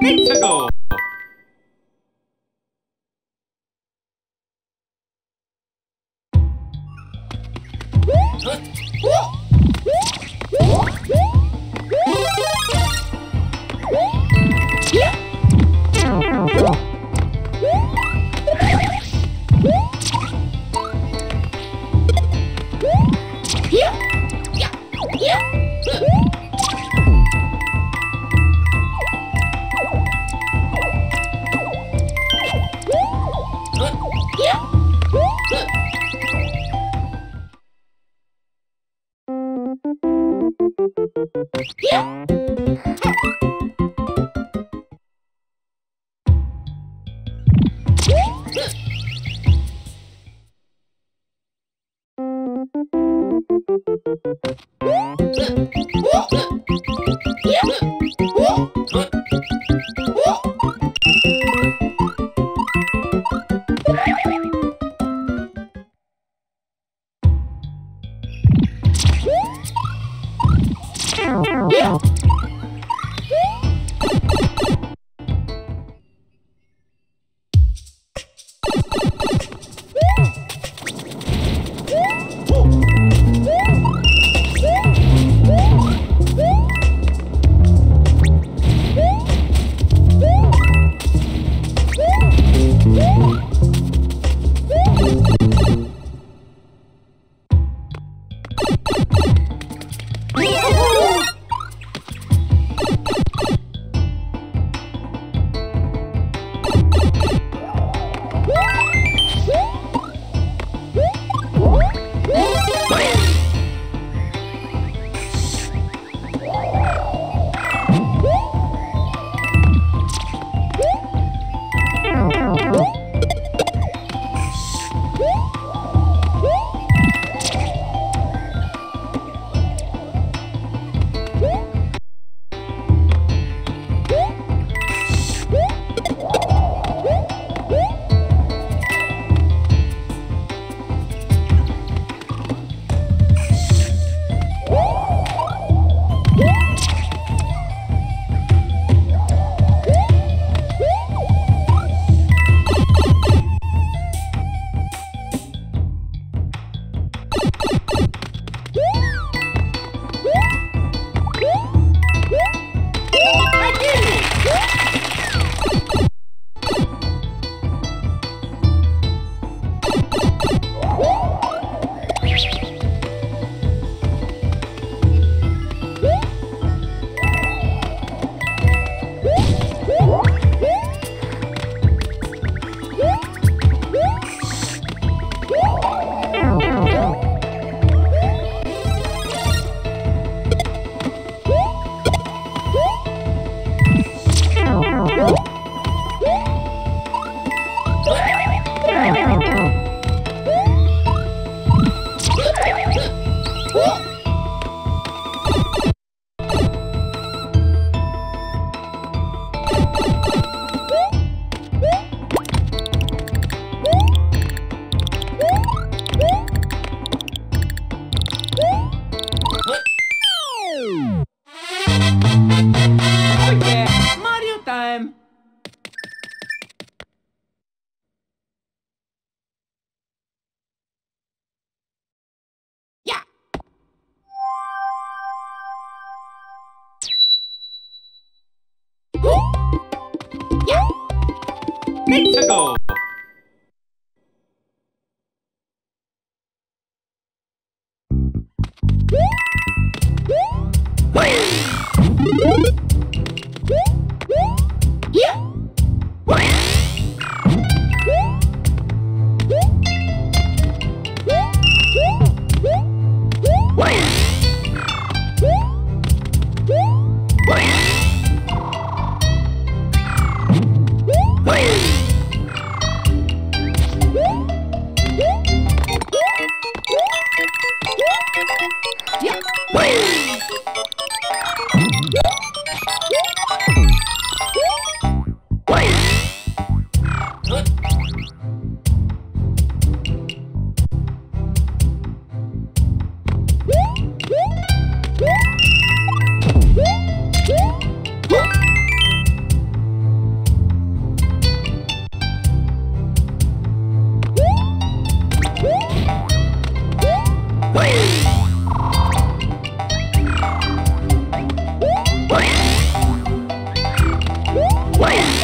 Pizza Go! Let's go. Oh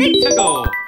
삐차고.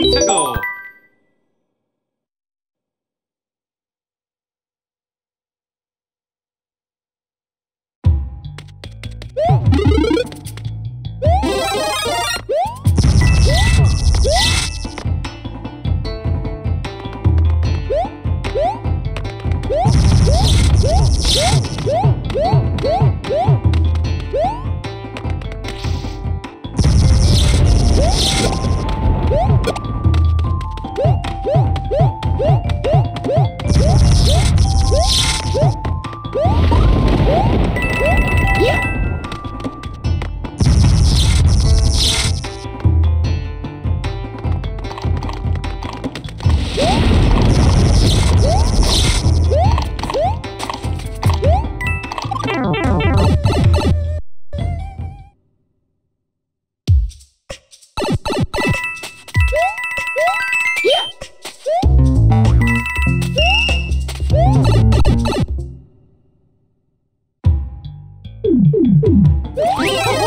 성공! Yeah!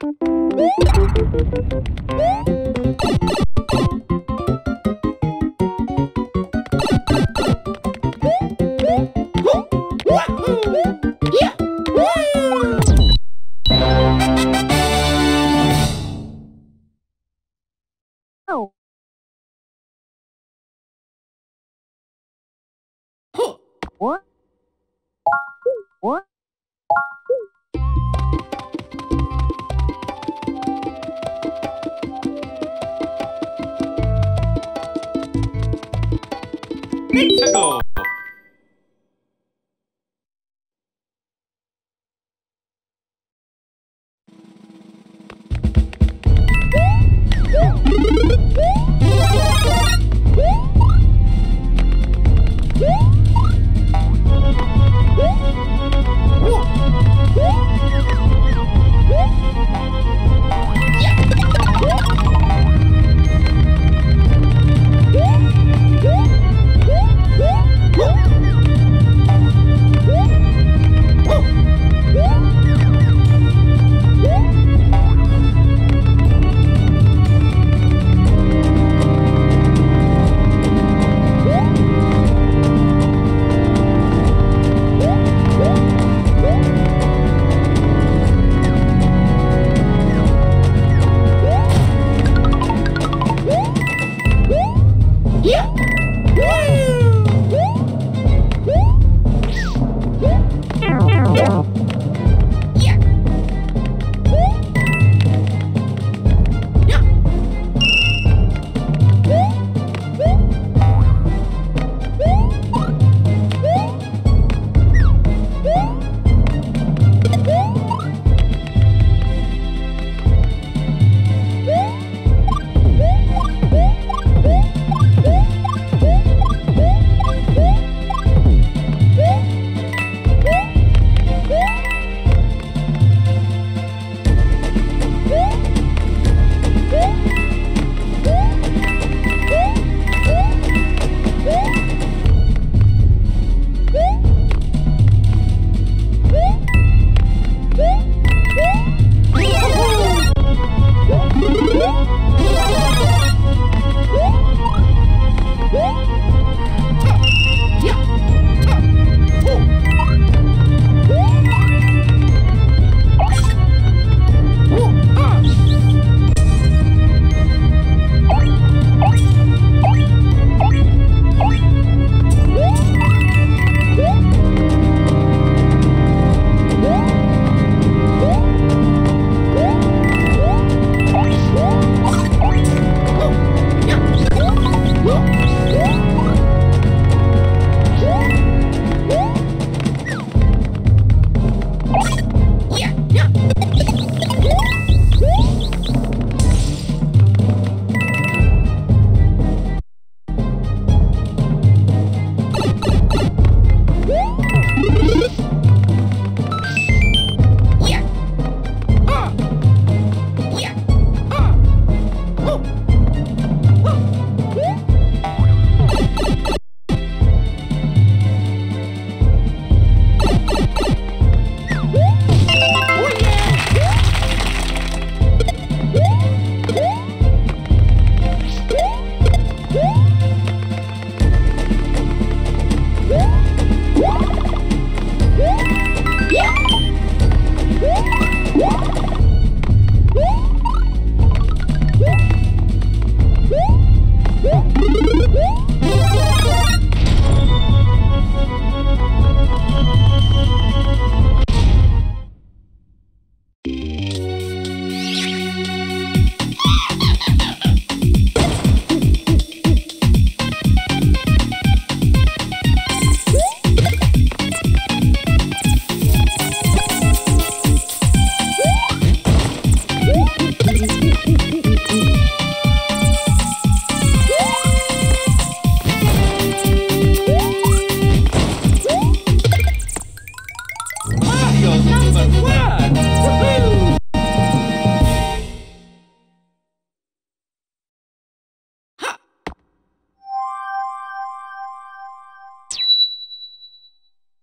Thank you.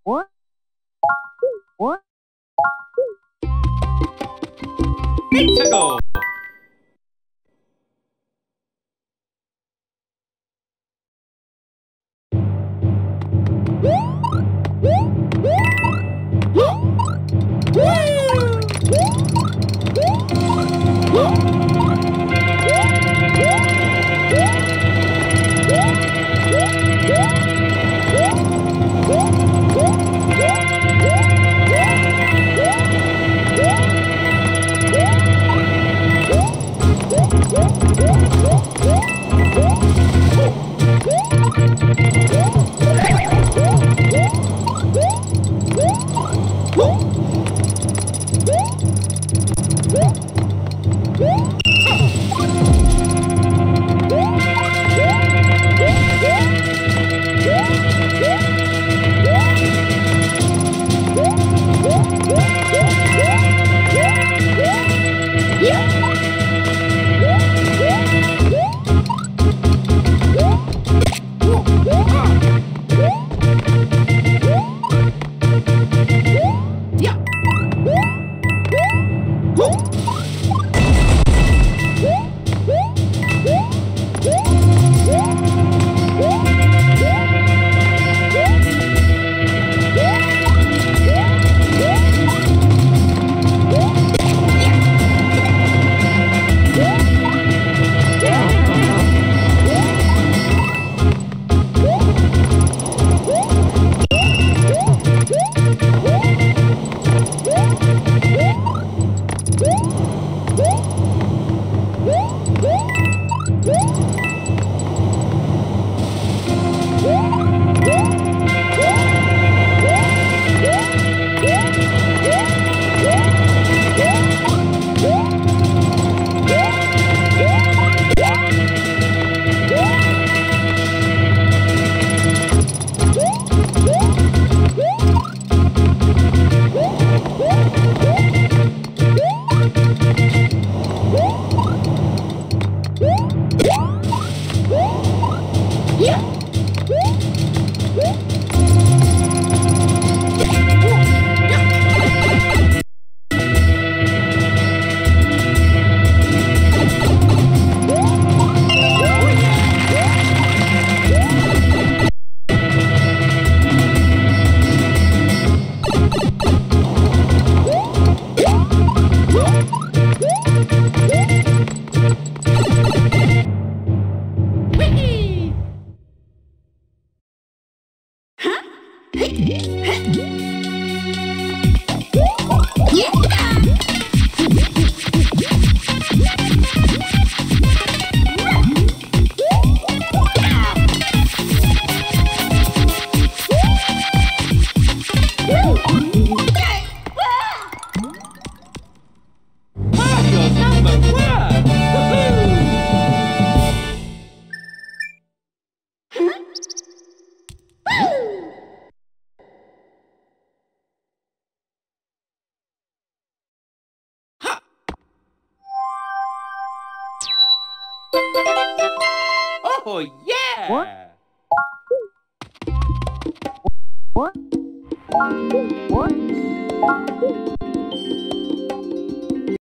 What? What? Pizza go!